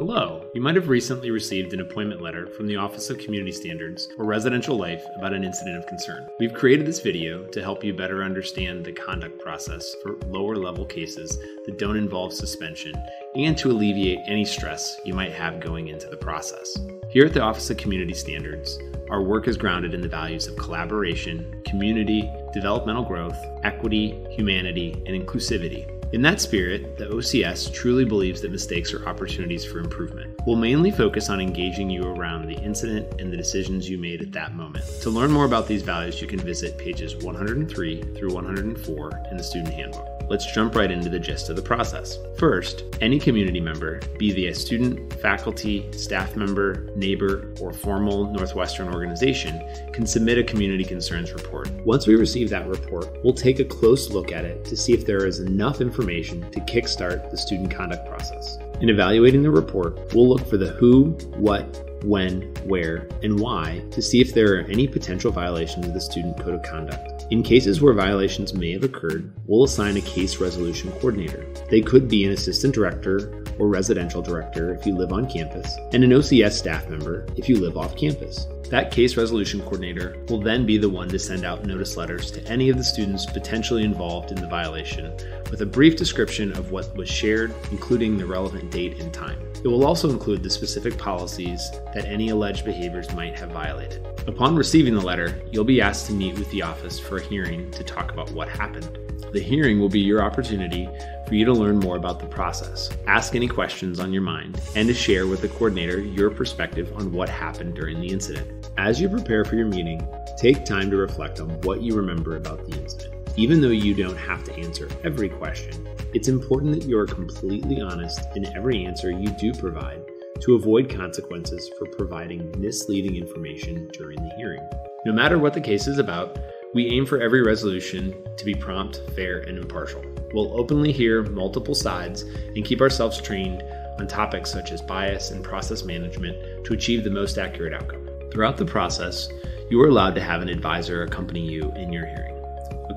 Hello. You might have recently received an appointment letter from the Office of Community Standards or Residential Life about an incident of concern. We've created this video to help you better understand the conduct process for lower level cases that don't involve suspension and to alleviate any stress you might have going into the process. Here at the Office of Community Standards, our work is grounded in the values of collaboration, community, developmental growth, equity, humanity, and inclusivity in that spirit, the OCS truly believes that mistakes are opportunities for improvement. We'll mainly focus on engaging you around the incident and the decisions you made at that moment. To learn more about these values, you can visit pages 103 through 104 in the student handbook let's jump right into the gist of the process. First, any community member, be they a student, faculty, staff member, neighbor, or formal Northwestern organization, can submit a community concerns report. Once we receive that report, we'll take a close look at it to see if there is enough information to kickstart the student conduct process. In evaluating the report, we'll look for the who, what, when, where, and why to see if there are any potential violations of the Student Code of Conduct. In cases where violations may have occurred, we'll assign a case resolution coordinator. They could be an assistant director or residential director if you live on campus, and an OCS staff member if you live off campus. That case resolution coordinator will then be the one to send out notice letters to any of the students potentially involved in the violation with a brief description of what was shared, including the relevant date and time. It will also include the specific policies that any alleged behaviors might have violated. Upon receiving the letter, you'll be asked to meet with the office for a hearing to talk about what happened. The hearing will be your opportunity for you to learn more about the process, ask any questions on your mind, and to share with the coordinator your perspective on what happened during the incident. As you prepare for your meeting, take time to reflect on what you remember about the incident. Even though you don't have to answer every question, it's important that you are completely honest in every answer you do provide to avoid consequences for providing misleading information during the hearing. No matter what the case is about, we aim for every resolution to be prompt, fair, and impartial. We'll openly hear multiple sides and keep ourselves trained on topics such as bias and process management to achieve the most accurate outcome. Throughout the process, you are allowed to have an advisor accompany you in your hearing.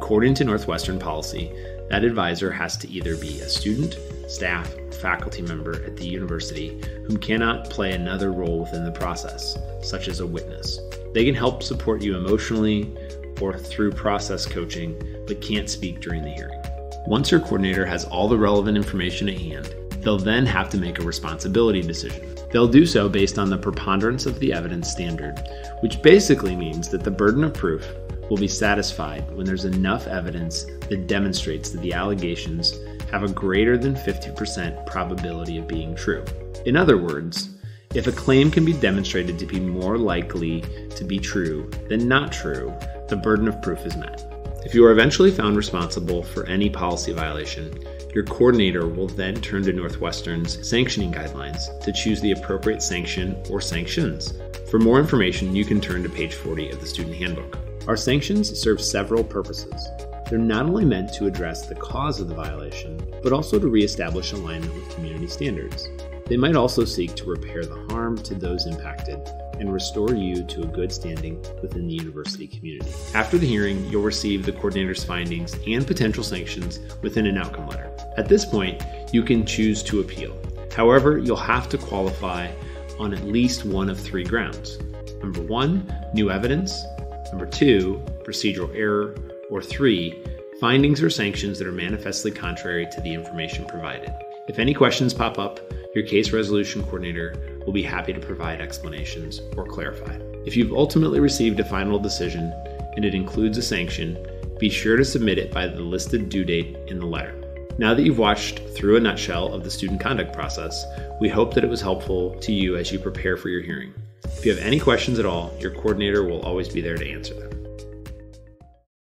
According to Northwestern policy, that advisor has to either be a student, staff, or faculty member at the university whom cannot play another role within the process, such as a witness. They can help support you emotionally or through process coaching, but can't speak during the hearing. Once your coordinator has all the relevant information at hand, they'll then have to make a responsibility decision. They'll do so based on the preponderance of the evidence standard, which basically means that the burden of proof will be satisfied when there's enough evidence that demonstrates that the allegations have a greater than 50% probability of being true. In other words, if a claim can be demonstrated to be more likely to be true than not true, the burden of proof is met. If you are eventually found responsible for any policy violation, your coordinator will then turn to Northwestern's sanctioning guidelines to choose the appropriate sanction or sanctions. For more information, you can turn to page 40 of the student handbook. Our sanctions serve several purposes. They're not only meant to address the cause of the violation, but also to reestablish alignment with community standards. They might also seek to repair the harm to those impacted and restore you to a good standing within the university community. After the hearing, you'll receive the coordinator's findings and potential sanctions within an outcome letter. At this point, you can choose to appeal. However, you'll have to qualify on at least one of three grounds. Number one, new evidence. Number two, procedural error. Or three, findings or sanctions that are manifestly contrary to the information provided. If any questions pop up, your case resolution coordinator will be happy to provide explanations or clarify. If you've ultimately received a final decision and it includes a sanction, be sure to submit it by the listed due date in the letter. Now that you've watched through a nutshell of the student conduct process, we hope that it was helpful to you as you prepare for your hearing. If you have any questions at all, your coordinator will always be there to answer them.